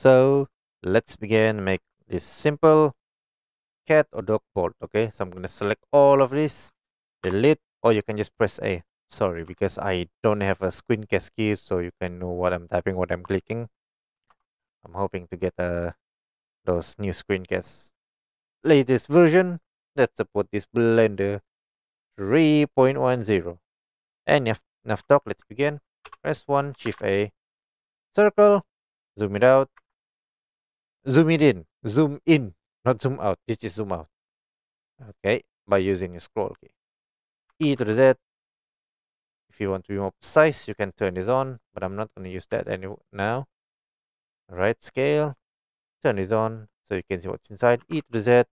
So let's begin make this simple cat or dog bolt. Okay, so I'm gonna select all of this, delete, or you can just press A. Sorry, because I don't have a screencast key, so you can know what I'm typing, what I'm clicking. I'm hoping to get uh, those new screencasts. Latest version that support this Blender 3.10. And enough, enough talk, let's begin. Press 1, Shift A, circle, zoom it out, zoom it in, zoom in, not zoom out. This is zoom out. Okay, by using a scroll key. E to the Z. If you want to be more precise, you can turn this on, but I'm not going to use that any now. Right scale, turn this on so you can see what's inside. E to the Z.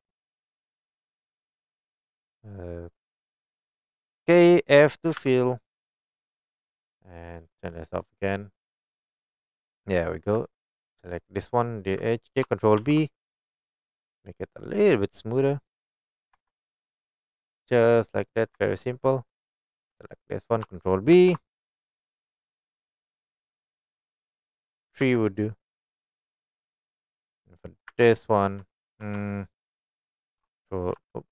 Uh, K, F to fill, and turn this off again. There we go. Select this one, the edge, Control B. Make it a little bit smoother. Just like that, very simple. Select this one, Control B. Three would do. And for this one, mm, control, oh,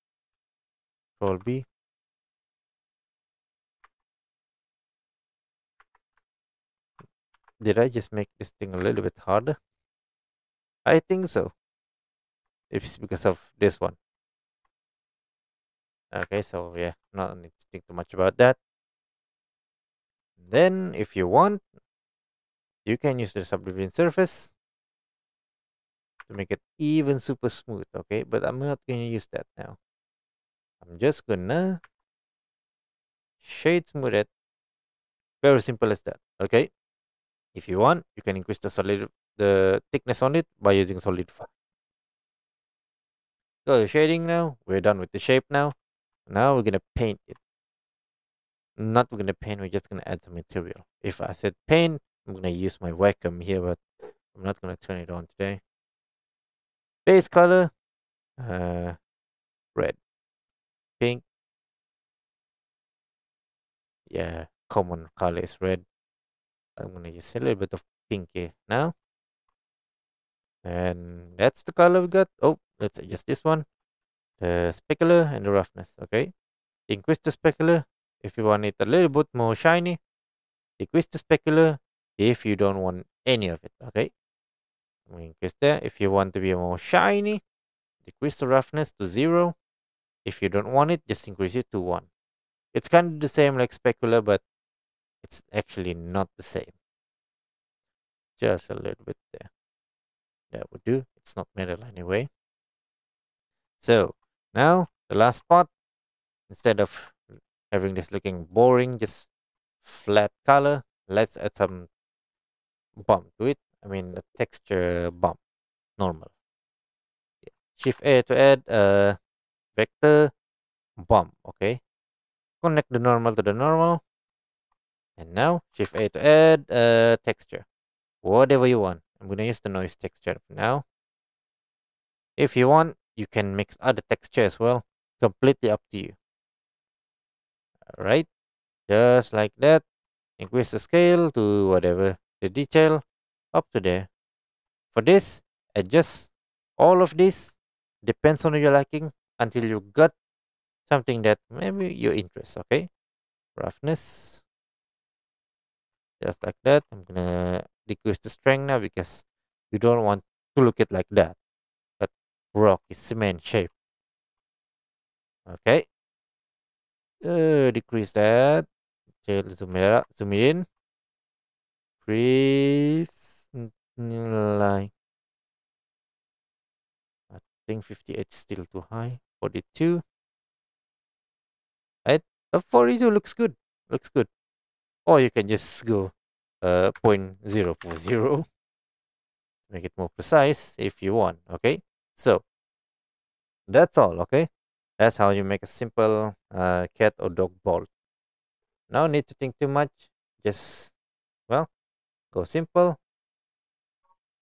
control B. Did I just make this thing a little bit harder? I think so. If it's because of this one. Okay, so yeah, not need to think too much about that. Then, if you want, you can use the subdivision surface to make it even super smooth, okay? But I'm not going to use that now. I'm just gonna shade smooth it. Very simple as that, okay? If you want, you can increase the solid the thickness on it by using solidify. So the shading now, we're done with the shape now. Now we're gonna paint it. Not we're gonna paint, we're just gonna add some material. If I said paint, I'm gonna use my Wacom here, but I'm not gonna turn it on today. Base color, uh, red, pink. Yeah, common color is red. I'm gonna use a little bit of pinky now. And that's the color we got. Oh, let's adjust this one. The specular and the roughness, okay? Increase the specular if you want it a little bit more shiny. Decrease the specular if you don't want any of it, okay? Increase that. If you want to be more shiny, decrease the roughness to zero. If you don't want it, just increase it to one. It's kind of the same like specular, but it's actually not the same. Just a little bit there. That would do. It's not metal anyway. So now the last part, instead of having this looking boring, just flat color, let's add some bump to it. I mean texture bump, normal. Shift A to add a vector bump, okay? Connect the normal to the normal and now shift A to add a texture. Whatever you want. I'm going to use the noise texture for now. If you want, you can mix other texture as well. Completely up to you. Alright. Just like that. Increase the scale to whatever the detail up to there. For this, adjust all of this. Depends on your liking until you got something that maybe your interest. Okay. Roughness just like that i'm gonna decrease the strength now because you don't want to look it like that. But rock is cement shape. Okay. Uh, decrease that. Zoom it out zoom in. Increase like I think 58 is still too high. 42 right? The 42 looks good. Looks good or you can just go uh, 0.040 make it more precise if you want okay? So that's all okay? That's how you make a simple uh, cat or dog bolt no need to think too much just well go simple.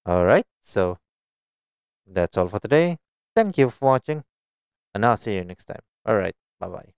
All right so that's all for today. Thank you for watching and i'll see you next time. All right bye bye